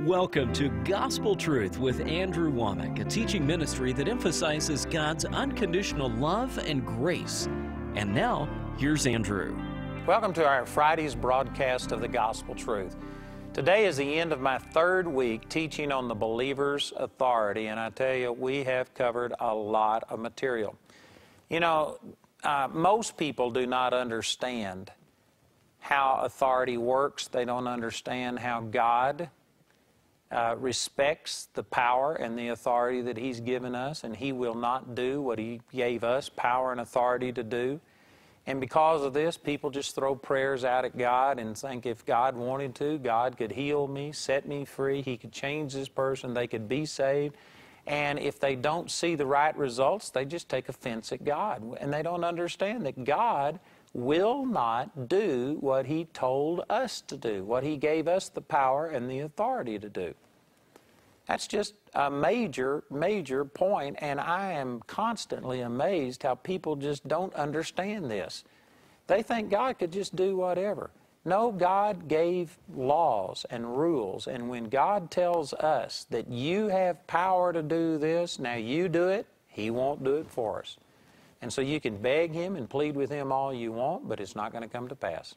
Welcome to Gospel Truth with Andrew Wommack, a teaching ministry that emphasizes God's unconditional love and grace. And now, here's Andrew. Welcome to our Friday's broadcast of the Gospel Truth. Today is the end of my third week teaching on the believer's authority, and I tell you, we have covered a lot of material. You know, uh, most people do not understand how authority works, they don't understand how God uh, respects the power and the authority that He's given us, and He will not do what He gave us power and authority to do. And because of this, people just throw prayers out at God and think if God wanted to, God could heal me, set me free, He could change this person, they could be saved. And if they don't see the right results, they just take offense at God. And they don't understand that God will not do what He told us to do, what He gave us the power and the authority to do. That's just a major, major point, and I am constantly amazed how people just don't understand this. They think God could just do whatever. No, God gave laws and rules, and when God tells us that you have power to do this, now you do it, He won't do it for us. And so you can beg Him and plead with Him all you want, but it's not going to come to pass.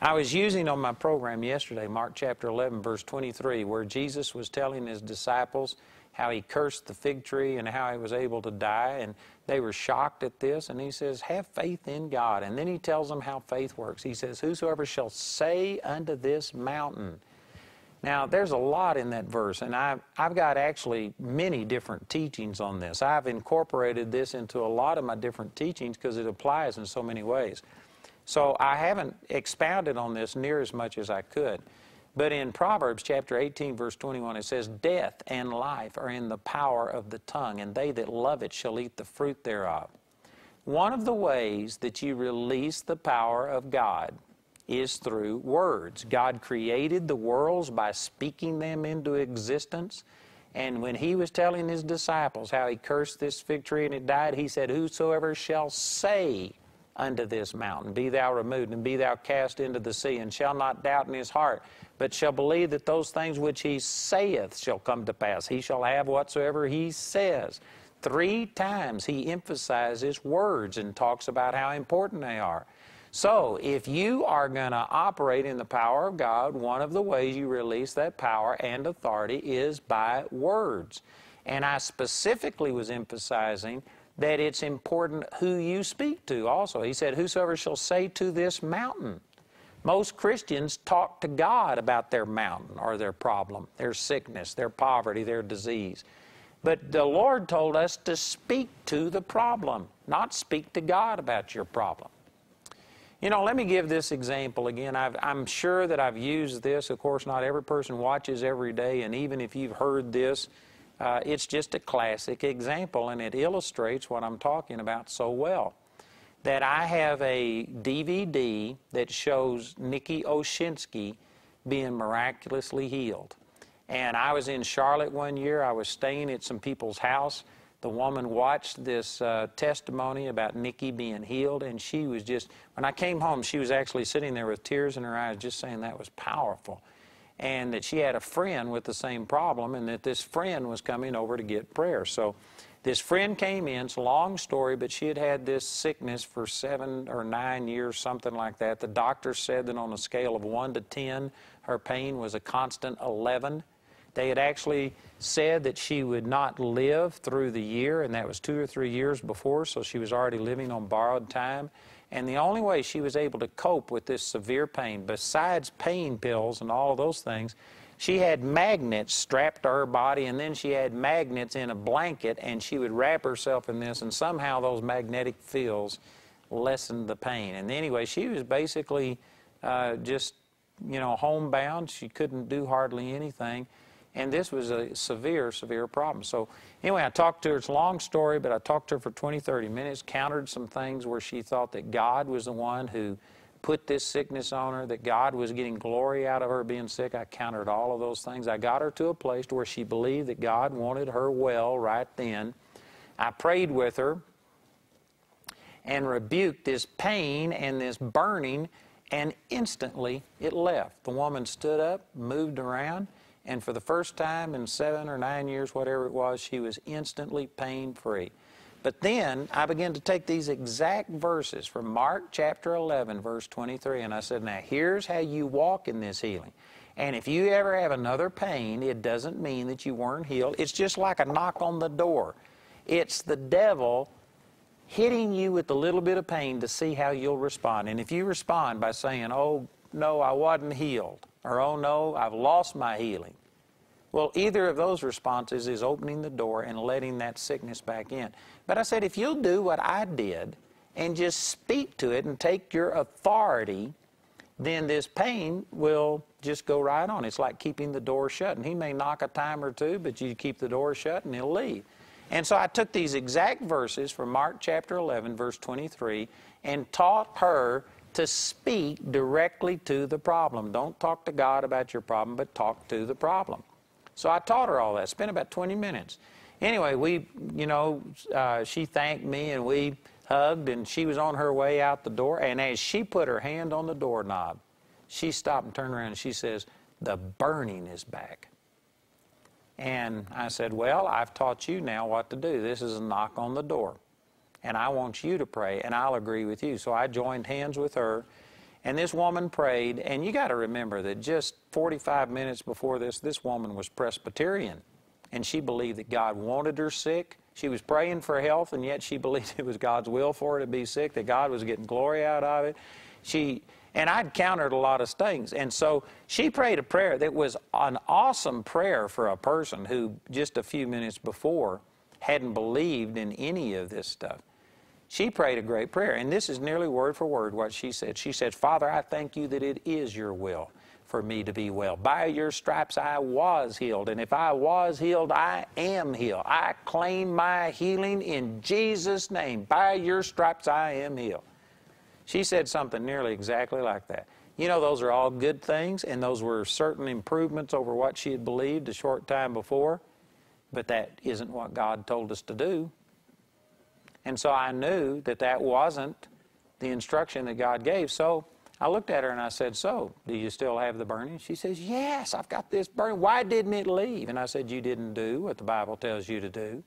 I was using on my program yesterday Mark chapter 11, verse 23, where Jesus was telling His disciples how He cursed the fig tree and how He was able to die, and they were shocked at this, and He says, Have faith in God. And then He tells them how faith works. He says, Whosoever shall say unto this mountain, now, there's a lot in that verse, and I've, I've got actually many different teachings on this. I've incorporated this into a lot of my different teachings because it applies in so many ways. So I haven't expounded on this near as much as I could. But in Proverbs chapter 18, verse 21, it says, Death and life are in the power of the tongue, and they that love it shall eat the fruit thereof. One of the ways that you release the power of God is through words. God created the worlds by speaking them into existence. And when he was telling his disciples how he cursed this fig tree and it died, he said, Whosoever shall say unto this mountain, Be thou removed, and be thou cast into the sea, and shall not doubt in his heart, but shall believe that those things which he saith shall come to pass. He shall have whatsoever he says. Three times he emphasizes words and talks about how important they are. So, if you are going to operate in the power of God, one of the ways you release that power and authority is by words. And I specifically was emphasizing that it's important who you speak to also. He said, Whosoever shall say to this mountain. Most Christians talk to God about their mountain or their problem, their sickness, their poverty, their disease. But the Lord told us to speak to the problem, not speak to God about your problem. You know, let me give this example again. i am sure that I've used this. Of course, not every person watches every day, and even if you've heard this, uh, it's just a classic example, and it illustrates what I'm talking about so well. That I have a DVD that shows Nikki Oshinsky being miraculously healed. And I was in Charlotte one year. I was staying at some people's house the woman watched this uh, testimony about Nikki being healed, and she was just, when I came home, she was actually sitting there with tears in her eyes, just saying that was powerful. And that she had a friend with the same problem, and that this friend was coming over to get prayer. So this friend came in, it's a long story, but she had had this sickness for seven or nine years, something like that. The doctor said that on a scale of one to 10, her pain was a constant 11. They had actually said that she would not live through the year, and that was two or three years before, so she was already living on borrowed time. And the only way she was able to cope with this severe pain, besides pain pills and all of those things, she had magnets strapped to her body, and then she had magnets in a blanket, and she would wrap herself in this, and somehow those magnetic fields lessened the pain. And anyway, she was basically uh, just, you know, homebound. She couldn't do hardly anything. And this was a severe, severe problem. So anyway, I talked to her. It's a long story, but I talked to her for 20, 30 minutes, countered some things where she thought that God was the one who put this sickness on her, that God was getting glory out of her being sick. I countered all of those things. I got her to a place to where she believed that God wanted her well right then. I prayed with her and rebuked this pain and this burning, and instantly it left. The woman stood up, moved around, And for the first time in seven or nine years, whatever it was, she was instantly pain free. But then I began to take these exact verses from Mark chapter 11, verse 23, and I said, Now here's how you walk in this healing. And if you ever have another pain, it doesn't mean that you weren't healed. It's just like a knock on the door. It's the devil hitting you with a little bit of pain to see how you'll respond. And if you respond by saying, Oh, no, I wasn't healed, or Oh, no, I've lost my healing, well, either of those responses is opening the door and letting that sickness back in. But I said, if you'll do what I did and just speak to it and take your authority, then this pain will just go right on. It's like keeping the door shut. And he may knock a time or two, but you keep the door shut and he'll leave. And so I took these exact verses from Mark chapter 11, verse 23, and taught her to speak directly to the problem. Don't talk to God about your problem, but talk to the problem. So I taught her all that. Spent about 20 minutes. Anyway, we, you know, uh, she thanked me and we hugged and she was on her way out the door. And as she put her hand on the doorknob, she stopped and turned around and she says, The burning is back. And I said, Well, I've taught you now what to do. This is a knock on the door. And I want you to pray, and I'll agree with you. So I joined hands with her and this woman prayed, and you got to remember that just 45 minutes before this, this woman was Presbyterian. And she believed that God wanted her sick. She was praying for health, and yet she believed it was God's will for her to be sick, that God was getting glory out of it. She, and I'd countered a lot of things. And so she prayed a prayer that was an awesome prayer for a person who just a few minutes before hadn't believed in any of this stuff. She prayed a great prayer, and this is nearly word for word what she said. She said, Father, I thank you that it is your will for me to be well. By your stripes I was healed, and if I was healed, I am healed. I claim my healing in Jesus' name. By your stripes I am healed. She said something nearly exactly like that. You know, those are all good things, and those were certain improvements over what she had believed a short time before, but that isn't what God told us to do. And so I knew that that wasn't the instruction that God gave. So I looked at her and I said, So, do you still have the burning? She says, Yes, I've got this burning. Why didn't it leave? And I said, You didn't do what the Bible tells you to do.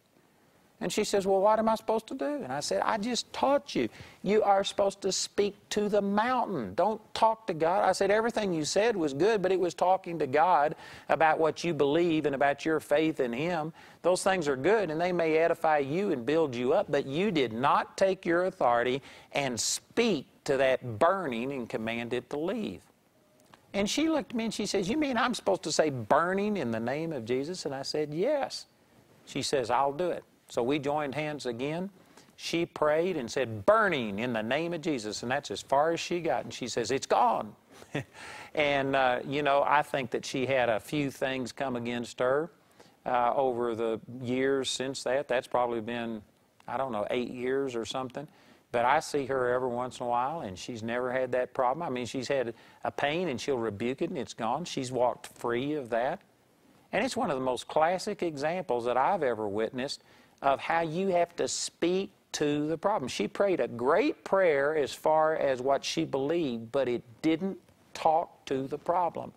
And she says, Well, what am I supposed to do? And I said, I just taught you. You are supposed to speak to the mountain. Don't talk to God. I said, Everything you said was good, but it was talking to God about what you believe and about your faith in Him. Those things are good, and they may edify you and build you up, but you did not take your authority and speak to that burning and command it to leave. And she looked at me and she says, You mean I'm supposed to say burning in the name of Jesus? And I said, Yes. She says, I'll do it. So we joined hands again. She prayed and said, burning in the name of Jesus. And that's as far as she got. And she says, it's gone. and, uh, you know, I think that she had a few things come against her uh, over the years since that. That's probably been, I don't know, eight years or something. But I see her every once in a while, and she's never had that problem. I mean, she's had a pain, and she'll rebuke it, and it's gone. She's walked free of that. And it's one of the most classic examples that I've ever witnessed of how you have to speak to the problem. She prayed a great prayer as far as what she believed, but it didn't talk to the problem.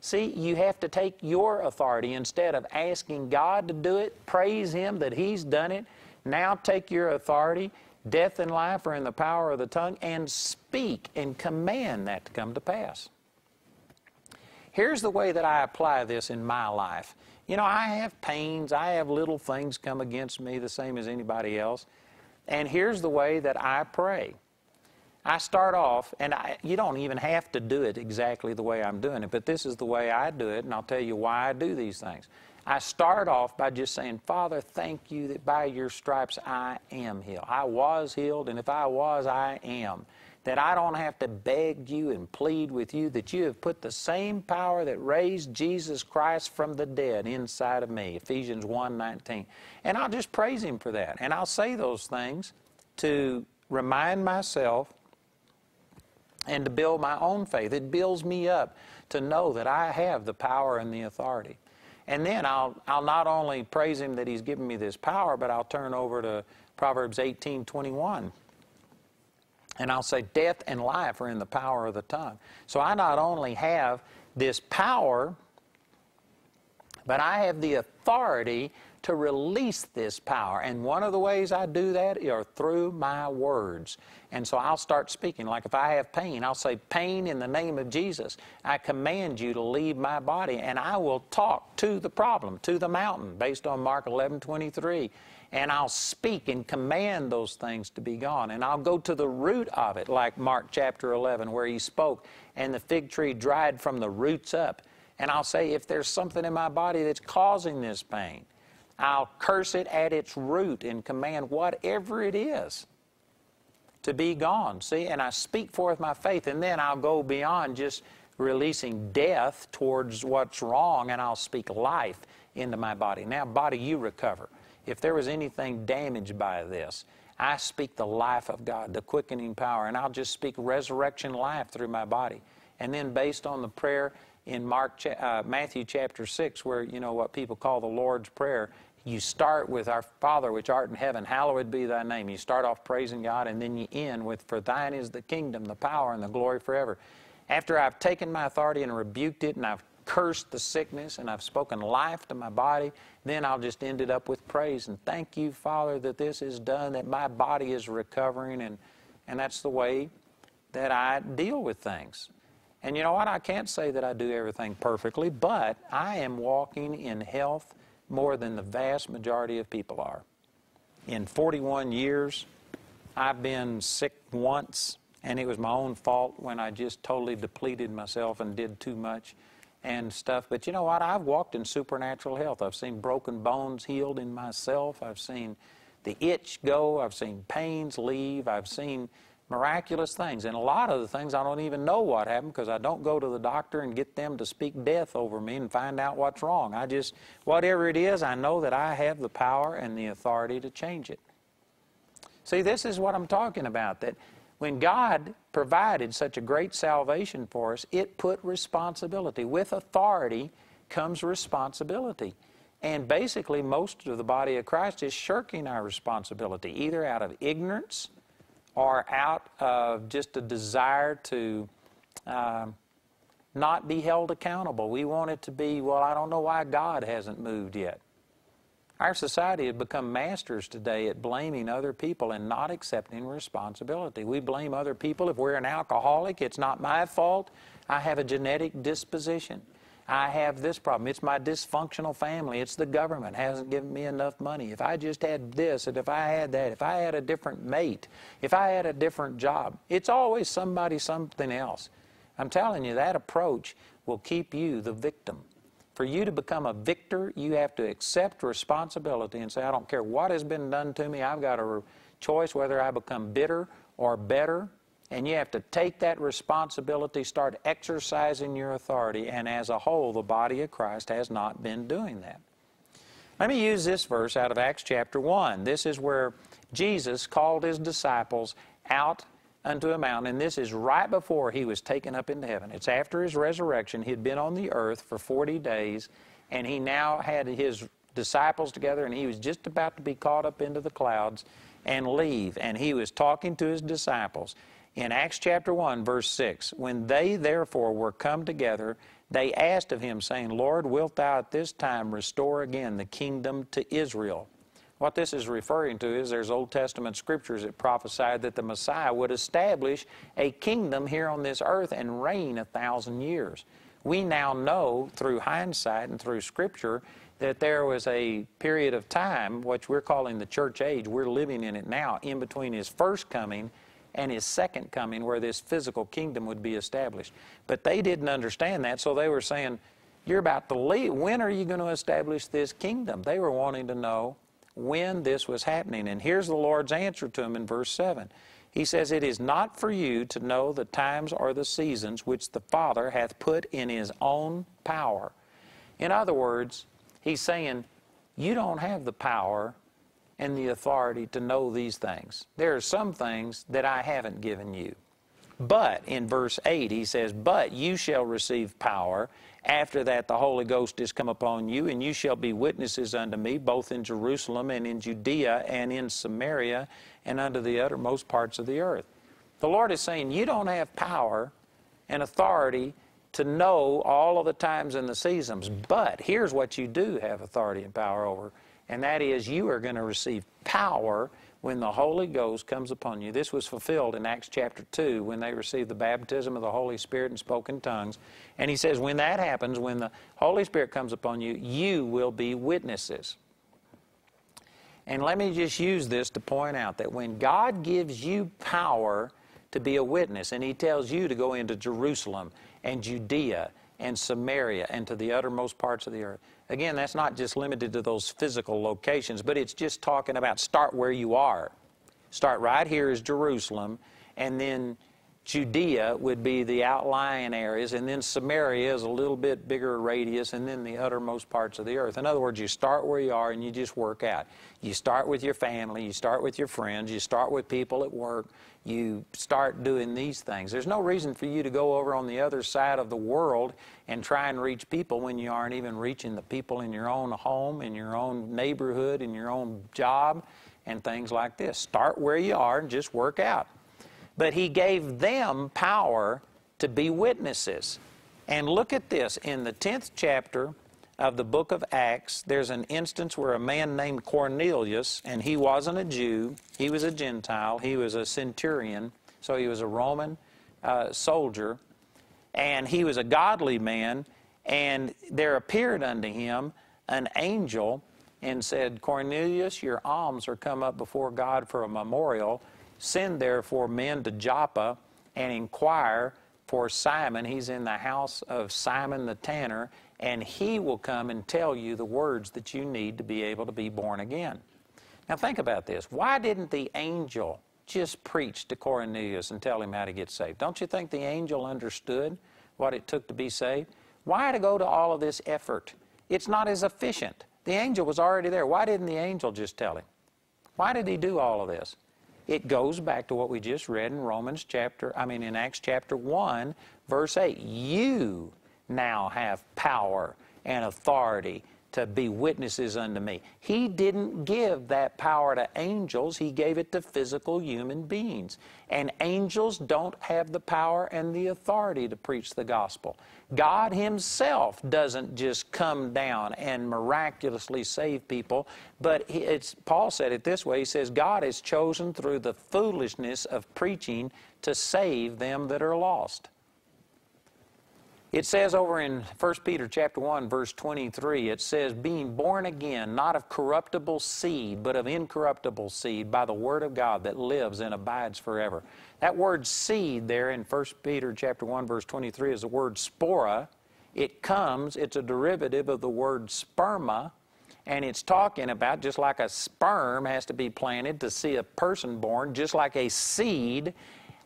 See, you have to take your authority instead of asking God to do it, praise Him that He's done it. Now take your authority. Death and life are in the power of the tongue, and speak and command that to come to pass. Here's the way that I apply this in my life. You know, I have pains, I have little things come against me the same as anybody else. And here's the way that I pray. I start off, and I, you don't even have to do it exactly the way I'm doing it, but this is the way I do it, and I'll tell you why I do these things. I start off by just saying, Father, thank you that by your stripes I am healed. I was healed, and if I was, I am that I don't have to beg you and plead with you, that you have put the same power that raised Jesus Christ from the dead inside of me, Ephesians 1:19. And I'll just praise him for that. And I'll say those things to remind myself and to build my own faith. It builds me up to know that I have the power and the authority. And then I'll, I'll not only praise him that he's given me this power, but I'll turn over to Proverbs 18:21 and I'll say, death and life are in the power of the tongue. So I not only have this power But I have the authority to release this power. And one of the ways I do that are through my words. And so I'll start speaking. Like if I have pain, I'll say, Pain in the name of Jesus. I command you to leave my body. And I will talk to the problem, to the mountain, based on Mark 11 23 and I'll speak and command those things to be gone. And I'll go to the root of it, like Mark chapter 11, where he spoke, and the fig tree dried from the roots up. And I'll say, if there's something in my body that's causing this pain, I'll curse it at its root and command whatever it is to be gone. See, and I speak forth my faith, and then I'll go beyond just releasing death towards what's wrong, and I'll speak life into my body. Now, body, you recover if there was anything damaged by this, I speak the life of God, the quickening power, and I'll just speak resurrection life through my body. And then, based on the prayer in Mark, uh, Matthew chapter 6, where you know what people call the Lord's Prayer, you start with Our Father which art in heaven, hallowed be thy name. You start off praising God, and then you end with, For thine is the kingdom, the power, and the glory forever. After I've taken my authority and rebuked it, and I've cursed the sickness and I've spoken life to my body, then I'll just end it up with praise and thank you, Father, that this is done, that my body is recovering, and, and that's the way that I deal with things. And you know what? I can't say that I do everything perfectly, but I am walking in health more than the vast majority of people are. In 41 years, I've been sick once, and it was my own fault when I just totally depleted myself and did too much and stuff. But you know what? I've walked in supernatural health. I've seen broken bones healed in myself. I've seen the itch go. I've seen pains leave. I've seen miraculous things. And a lot of the things I don't even know what happened because I don't go to the doctor and get them to speak death over me and find out what's wrong. I just, whatever it is, I know that I have the power and the authority to change it. See, this is what I'm talking about that when God provided such a great salvation for us, it put responsibility. With authority comes responsibility. And basically, most of the body of Christ is shirking our responsibility, either out of ignorance or out of just a desire to um, not be held accountable. We want it to be, well, I don't know why God hasn't moved yet. Our society has become masters today at blaming other people and not accepting responsibility. We blame other people. If we're an alcoholic, it's not my fault. I have a genetic disposition. I have this problem. It's my dysfunctional family. It's the government hasn't given me enough money. If I just had this, and if I had that, if I had a different mate, if I had a different job, it's always somebody, something else. I'm telling you, that approach will keep you the victim. For you to become a victor, you have to accept responsibility and say, I don't care what has been done to me, I've got a choice whether I become bitter or better. And you have to take that responsibility, start exercising your authority, and as a whole, the body of Christ has not been doing that. Let me use this verse out of Acts chapter 1. This is where Jesus called his disciples out unto a mountain. And this is right before he was taken up into heaven. It's after his resurrection. He'd been on the earth for 40 days, and he now had his disciples together, and he was just about to be caught up into the clouds and leave. And he was talking to his disciples. In Acts chapter 1, verse 6, when they therefore were come together, they asked of him, saying, Lord, wilt thou at this time restore again the kingdom to Israel? What this is referring to is there's Old Testament scriptures that prophesied that the Messiah would establish a kingdom here on this earth and reign a thousand years. We now know through hindsight and through scripture that there was a period of time, which we're calling the church age, we're living in it now, in between his first coming and his second coming, where this physical kingdom would be established. But they didn't understand that, so they were saying, You're about to leave. When are you going to establish this kingdom? They were wanting to know when this was happening. And here's the Lord's answer to him in verse 7. He says, It is not for you to know the times or the seasons which the Father hath put in his own power. In other words, he's saying, You don't have the power and the authority to know these things. There are some things that I haven't given you. But in verse 8, he says, But you shall receive power after that, the Holy Ghost is come upon you, and you shall be witnesses unto me, both in Jerusalem and in Judea and in Samaria and unto the uttermost parts of the earth. The Lord is saying, You don't have power and authority to know all of the times and the seasons. But here's what you do have authority and power over, and that is you are going to receive power when the Holy Ghost comes upon you. This was fulfilled in Acts chapter 2 when they received the baptism of the Holy Spirit and spoke in tongues. And he says, when that happens, when the Holy Spirit comes upon you, you will be witnesses. And let me just use this to point out that when God gives you power to be a witness, and He tells you to go into Jerusalem and Judea and Samaria and to the uttermost parts of the earth. Again, that's not just limited to those physical locations, but it's just talking about start where you are. Start right here is Jerusalem, and then Judea would be the outlying areas, and then Samaria is a little bit bigger radius, and then the uttermost parts of the earth. In other words, you start where you are and you just work out. You start with your family, you start with your friends, you start with people at work, you start doing these things. There's no reason for you to go over on the other side of the world and try and reach people when you aren't even reaching the people in your own home, in your own neighborhood, in your own job, and things like this. Start where you are and just work out. But he gave them power to be witnesses. And look at this. In the 10th chapter of the book of Acts, there's an instance where a man named Cornelius, and he wasn't a Jew, he was a Gentile, he was a centurion, so he was a Roman uh, soldier, and he was a godly man, and there appeared unto him an angel and said, Cornelius, your alms are come up before God for a memorial. Send therefore men to Joppa and inquire for Simon. He's in the house of Simon the tanner, and he will come and tell you the words that you need to be able to be born again. Now think about this. Why didn't the angel just preach to Cornelius and tell him how to get saved? Don't you think the angel understood what it took to be saved? Why to go to all of this effort? It's not as efficient. The angel was already there. Why didn't the angel just tell him? Why did he do all of this? It goes back to what we just read in Romans chapter, I mean in Acts chapter 1, verse 8. You now have power and authority to be witnesses unto me. He didn't give that power to angels, he gave it to physical human beings. And angels don't have the power and the authority to preach the gospel. God Himself doesn't just come down and miraculously save people, but it's, Paul said it this way He says, God has chosen through the foolishness of preaching to save them that are lost. It says over in 1 Peter chapter 1 verse 23, it says, being born again, not of corruptible seed, but of incorruptible seed by the word of God that lives and abides forever. That word seed there in 1 Peter chapter 1 verse 23 is the word spora. It comes, it's a derivative of the word sperma, and it's talking about just like a sperm has to be planted to see a person born, just like a seed,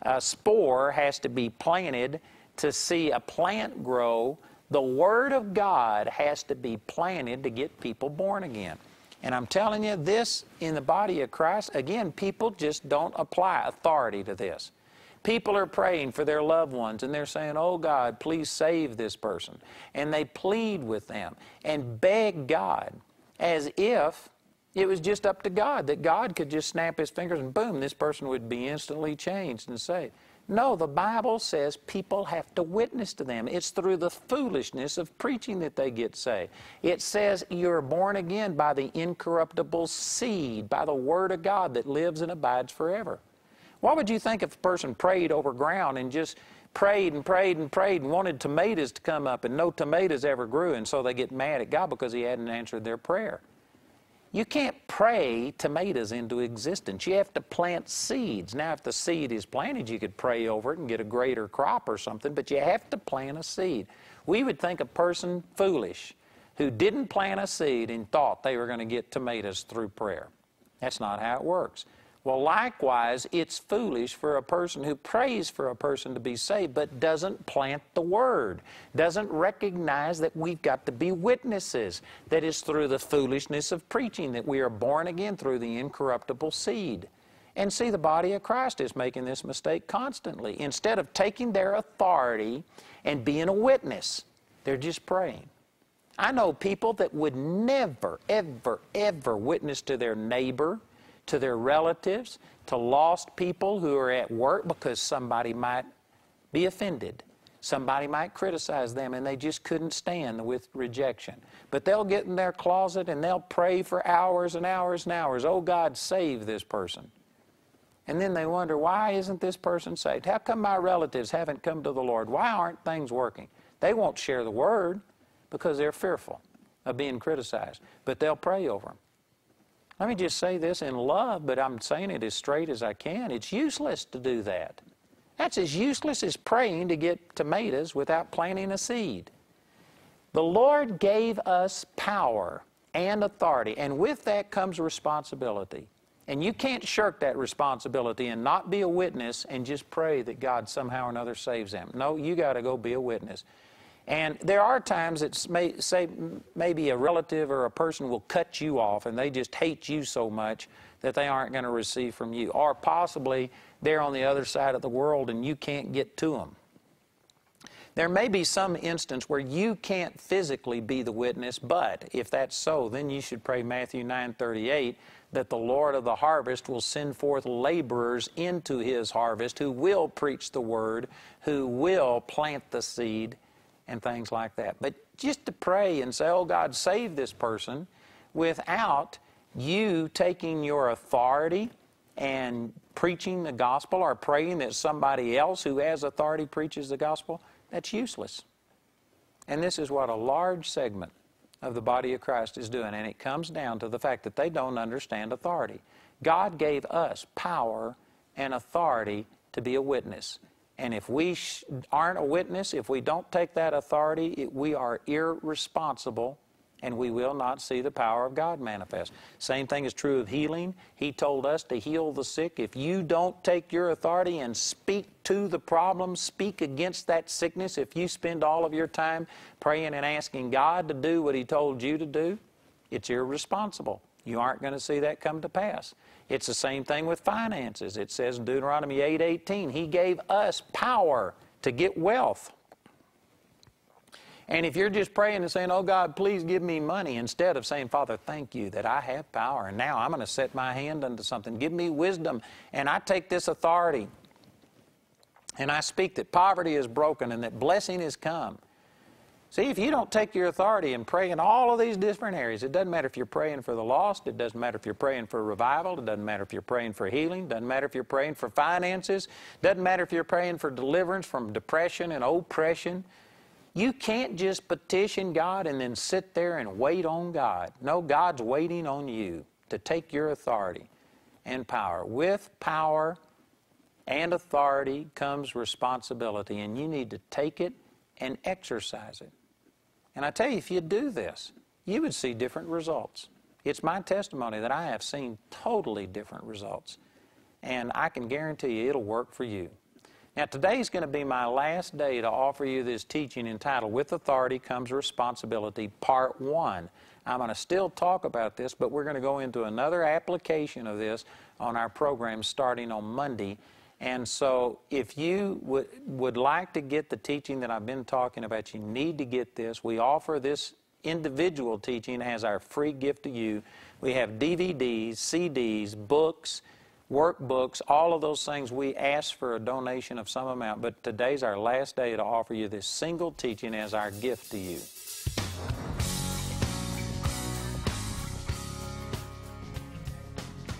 a spore has to be planted to see a plant grow, the Word of God has to be planted to get people born again. And I'm telling you, this in the body of Christ, again, people just don't apply authority to this. People are praying for their loved ones and they're saying, Oh God, please save this person. And they plead with them and beg God as if it was just up to God, that God could just snap his fingers and boom, this person would be instantly changed and saved. No, the Bible says people have to witness to them. It's through the foolishness of preaching that they get saved. It says you're born again by the incorruptible seed, by the Word of God that lives and abides forever. What would you think if a person prayed over ground and just prayed and prayed and prayed and wanted tomatoes to come up and no tomatoes ever grew and so they get mad at God because He hadn't answered their prayer? You can't pray tomatoes into existence. You have to plant seeds. Now, if the seed is planted, you could pray over it and get a greater crop or something, but you have to plant a seed. We would think a person foolish who didn't plant a seed and thought they were going to get tomatoes through prayer. That's not how it works. Well, likewise, it's foolish for a person who prays for a person to be saved but doesn't plant the word, doesn't recognize that we've got to be witnesses, that it's through the foolishness of preaching that we are born again through the incorruptible seed. And see, the body of Christ is making this mistake constantly. Instead of taking their authority and being a witness, they're just praying. I know people that would never, ever, ever witness to their neighbor to their relatives, to lost people who are at work because somebody might be offended. Somebody might criticize them and they just couldn't stand with rejection. But they'll get in their closet and they'll pray for hours and hours and hours. Oh, God, save this person. And then they wonder, why isn't this person saved? How come my relatives haven't come to the Lord? Why aren't things working? They won't share the word because they're fearful of being criticized, but they'll pray over them. Let me just say this in love, but I'm saying it as straight as I can. It's useless to do that. That's as useless as praying to get tomatoes without planting a seed. The Lord gave us power and authority, and with that comes responsibility. And you can't shirk that responsibility and not be a witness and just pray that God somehow or another saves them. No, you got to go be a witness. And there are times that may, say maybe a relative or a person will cut you off and they just hate you so much that they aren't going to receive from you. Or possibly they're on the other side of the world and you can't get to them. There may be some instance where you can't physically be the witness, but if that's so, then you should pray Matthew 9:38 that the Lord of the harvest will send forth laborers into his harvest who will preach the word, who will plant the seed and things like that. But just to pray and say, "Oh God, save this person," without you taking your authority and preaching the gospel or praying that somebody else who has authority preaches the gospel, that's useless. And this is what a large segment of the body of Christ is doing, and it comes down to the fact that they don't understand authority. God gave us power and authority to be a witness. And if we aren't a witness, if we don't take that authority, it, we are irresponsible and we will not see the power of God manifest. Same thing is true of healing. He told us to heal the sick. If you don't take your authority and speak to the problem, speak against that sickness, if you spend all of your time praying and asking God to do what He told you to do, it's irresponsible. You aren't going to see that come to pass. It's the same thing with finances. It says in Deuteronomy 8:18, He gave us power to get wealth. And if you're just praying and saying, Oh God, please give me money, instead of saying, Father, thank you that I have power, and now I'm going to set my hand unto something. Give me wisdom, and I take this authority. And I speak that poverty is broken and that blessing is come. See, if you don't take your authority and pray in all of these different areas, it doesn't matter if you're praying for the lost, it doesn't matter if you're praying for revival, it doesn't matter if you're praying for healing, it doesn't matter if you're praying for finances, it doesn't matter if you're praying for deliverance from depression and oppression. You can't just petition God and then sit there and wait on God. No, God's waiting on you to take your authority and power. With power and authority comes responsibility, and you need to take it and exercise it. And I tell you, if you do this, you would see different results. It's my testimony that I have seen totally different results. And I can guarantee you it'll work for you. Now, today is going to be my last day to offer you this teaching entitled With Authority Comes Responsibility, Part 1. I'm going to still talk about this, but we're going to go into another application of this on our program starting on Monday. And so, if you would, would like to get the teaching that I've been talking about, you need to get this. We offer this individual teaching as our free gift to you. We have DVDs, CDs, books, workbooks, all of those things, we ask for a donation of some amount, but today's our last day to offer you this single teaching as our gift to you.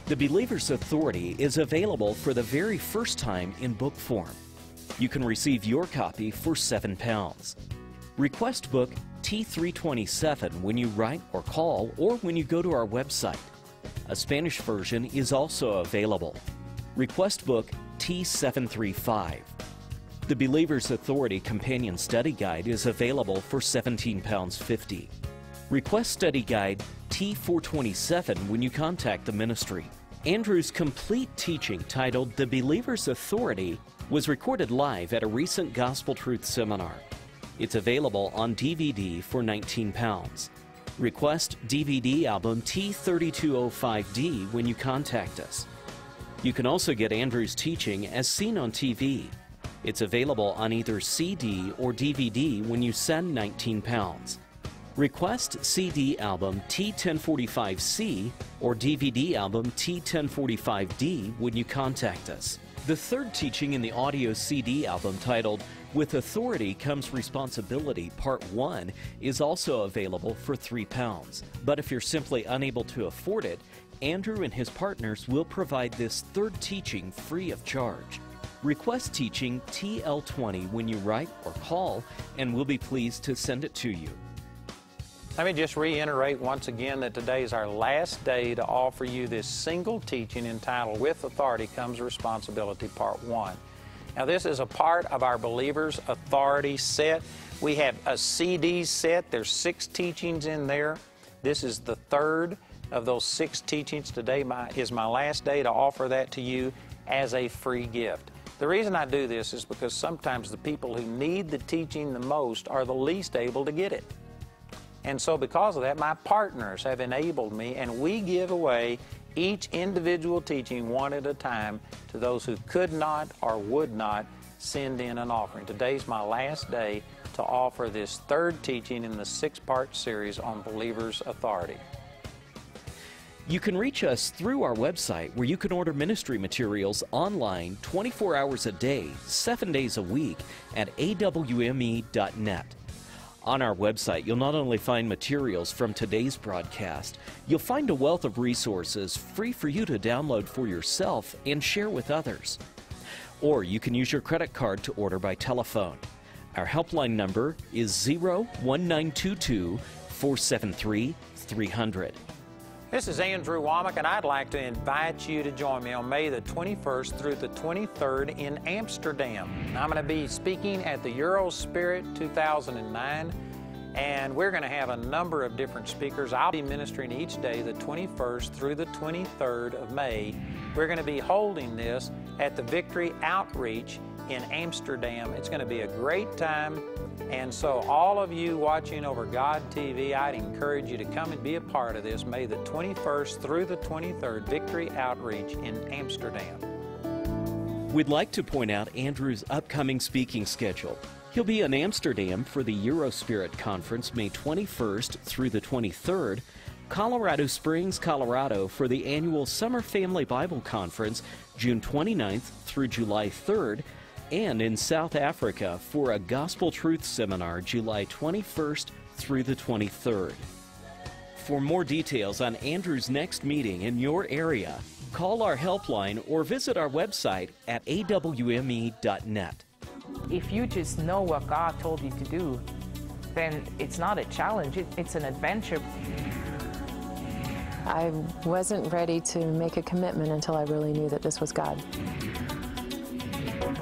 The Believer's Authority is available for the very first time in book form. You can receive your copy for £7. Request book T327 when you write or call or when you go to our website a Spanish version is also available. Request book T735. The Believer's Authority Companion Study Guide is available for £17.50. Request study guide T427 when you contact the ministry. Andrew's complete teaching titled The Believer's Authority was recorded live at a recent Gospel Truth seminar. It's available on DVD for 19 pounds. Request DVD album T3205D when you contact us. You can also get Andrew's teaching as seen on TV. It's available on either CD or DVD when you send 19 pounds. Request CD album T1045C or DVD album T1045D when you contact us. The third teaching in the audio CD album titled With Authority Comes Responsibility, Part 1 is also available for £3. But if you're simply unable to afford it, Andrew and his partners will provide this third teaching free of charge. Request teaching TL20 when you write or call, and we'll be pleased to send it to you. Let me just reiterate once again that today is our last day to offer you this single teaching entitled With Authority Comes Responsibility, Part 1. Now, this is a part of our Believers Authority set. We have a CD set. There's six teachings in there. This is the third of those six teachings. Today my, is my last day to offer that to you as a free gift. The reason I do this is because sometimes the people who need the teaching the most are the least able to get it. And so, because of that, my partners have enabled me, and we give away each individual teaching one at a time to those who could not or would not send in an offering. Today's my last day to offer this third teaching in the six part series on believers' authority. You can reach us through our website where you can order ministry materials online 24 hours a day, 7 days a week at awme.net. On our website, you'll not only find materials from today's broadcast, you'll find a wealth of resources free for you to download for yourself and share with others. Or you can use your credit card to order by telephone. Our helpline number is 01922 473 300. This is Andrew Wommack, and I'd like to invite you to join me on May the 21st through the 23rd in Amsterdam. I'm going to be speaking at the Euro Spirit 2009, and we're going to have a number of different speakers. I'll be ministering each day, the 21st through the 23rd of May. We're going to be holding this at the Victory Outreach in Amsterdam. It's going to be a great time. And so, all of you watching over God TV, I'd encourage you to come and be a part of this May the 21st through the 23rd Victory Outreach in Amsterdam. We'd like to point out Andrew's upcoming speaking schedule. He'll be in Amsterdam for the Eurospirit Conference May 21st through the 23rd, Colorado Springs, Colorado for the annual Summer Family Bible Conference June 29th through July 3rd, and in South Africa for a Gospel Truth Seminar July 21st through the 23rd. For more details on Andrew's next meeting in your area, call our helpline or visit our website at awme.net. If you just know what God told you to do, then it's not a challenge, it, it's an adventure. I wasn't ready to make a commitment until I really knew that this was God.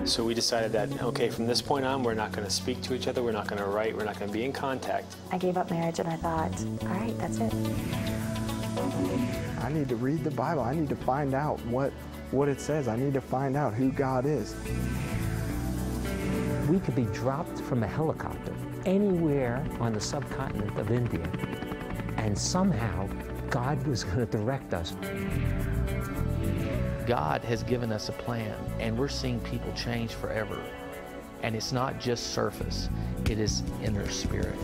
So we decided that, okay, from this point on, we're not going to speak to each other, we're not going to write, we're not going to be in contact. I gave up marriage and I thought, all right, that's it. I need to read the Bible. I need to find out what, what it says. I need to find out who God is. We could be dropped from a helicopter anywhere on the subcontinent of India, and somehow God was going to direct us. God has given us a plan, and we're seeing people change forever. And it's not just surface, it is inner spirit.